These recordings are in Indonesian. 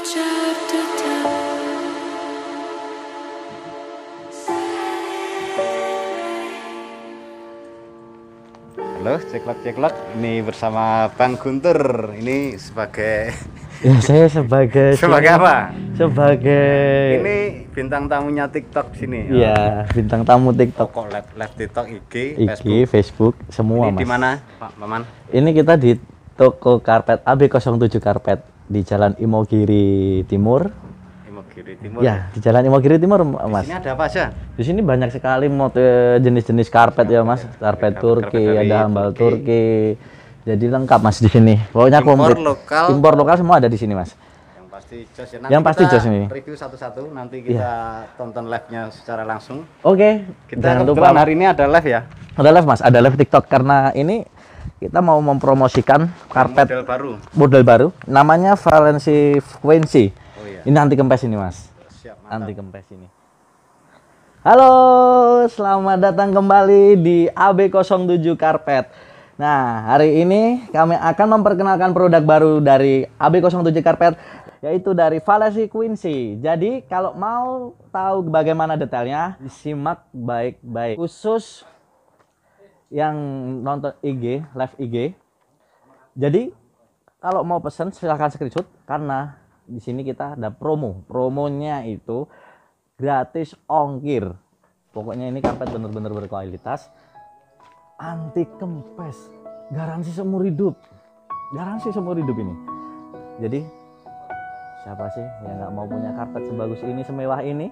Halo, ceklok ceklok. Ini bersama Bang Guntur. Ini sebagai Ya saya sebagai sebagai apa? Sebagai Ini bintang tamunya TikTok sini. Iya, bintang tamu TikTok, Toko live live TikTok IG, IG, Facebook. Facebook, semua Ini Mas. di mana, Pak Maman? Ini kita di toko karpet AB07 Karpet di Jalan Imogiri Timur. Imogiri Timur. Ya, di Jalan Imogiri Timur, Mas. Ini ada apa aja? Di sini banyak sekali motif jenis-jenis karpet ya, Mas. Karpet Turki, karpet ada hambal Turki. Turki. Jadi lengkap Mas di sini. Pokoknya Impor komplit. lokal. Impor lokal semua ada di sini, Mas. Yang pasti jos ya. Yang pasti jos ini. Iya. Review satu-satu. Nanti kita tonton live-nya secara langsung. Oke, Kita jangan lupa hari ini ada live ya. ada live Mas, ada live TikTok karena ini kita mau mempromosikan karpet Model baru. model baru namanya Valency Quincy. Oh iya. Ini anti kempes ini, Mas. Siap, mantap. Anti kempes ini. Halo, selamat datang kembali di AB07 Karpet. Nah, hari ini kami akan memperkenalkan produk baru dari AB07 Karpet yaitu dari Valency Quincy. Jadi, kalau mau tahu bagaimana detailnya, disimak baik-baik. Khusus yang nonton IG, live IG. Jadi kalau mau pesan silahkan screenshot karena di sini kita ada promo. Promonya itu gratis ongkir. Pokoknya ini karpet bener-bener berkualitas, anti kempes, garansi seumur hidup, garansi seumur hidup ini. Jadi siapa sih yang nggak mau punya karpet sebagus ini, semewah ini?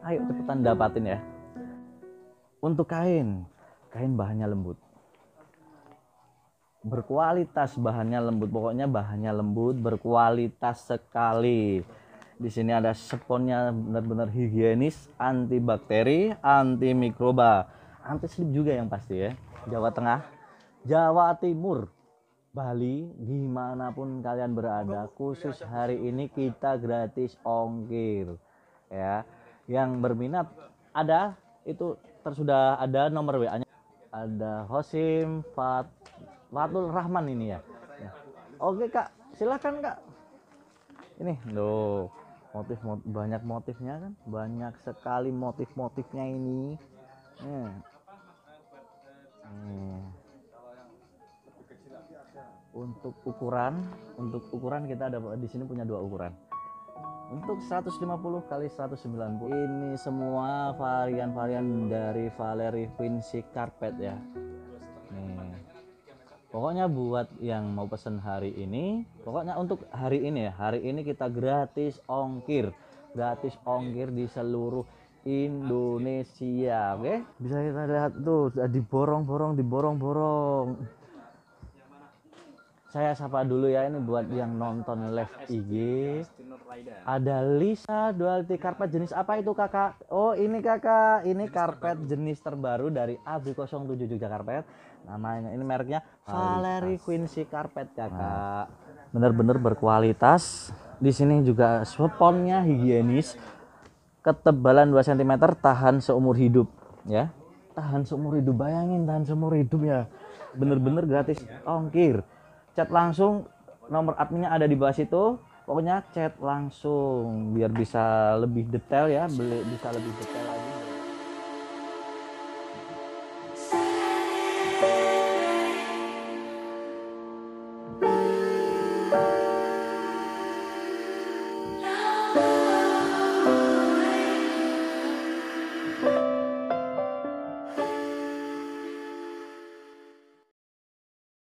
Ayo cepetan dapatin ya. Untuk kain, kain bahannya lembut. Berkualitas bahannya lembut. Pokoknya bahannya lembut berkualitas sekali. Di sini ada sponnya benar-benar higienis antibakteri antimikroba. Anti slip juga yang pasti ya. Jawa Tengah Jawa Timur Bali di mana pun kalian berada khusus hari ini kita gratis ongkir ya. Yang berminat ada itu tersudah ada nomor WA nya ada Hosim Fat Fatul Rahman ini ya. Ya. Oke kak, silakan kak. Ini loh motif, mot- banyak motifnya kan, banyak sekali motif-motifnya ini. Nih. Nih. Untuk ukuran, untuk ukuran kita ada di sini punya dua ukuran. Untuk 150 kali 190 ini semua varian-varian dari Valerie Quincy Carpet ya. Nih. Pokoknya buat yang mau pesen hari ini, pokoknya untuk hari ini ya, hari ini kita gratis ongkir, gratis ongkir di seluruh Indonesia, oke? Bisa kita lihat tuh, diborong-borong, diborong-borong. Saya sapa dulu ya ini buat yang nonton live IG. Ada Lisa Duality karpet jenis apa itu kakak? Oh ini kakak, ini karpet jenis terbaru dari AB07 Jogja Karpet. Namanya ini mereknya Valerie Quincy Carpet kakak. Bener-bener berkualitas. Di sini juga sponnya higienis. Ketebalan 2 cm tahan seumur hidup ya. Tahan seumur hidup bayangin tahan seumur hidup ya. Bener-bener gratis ongkir. Chat langsung nomor adminnya ada di bawah situ. Pokoknya chat langsung biar bisa lebih detail ya bisa lebih detail lagi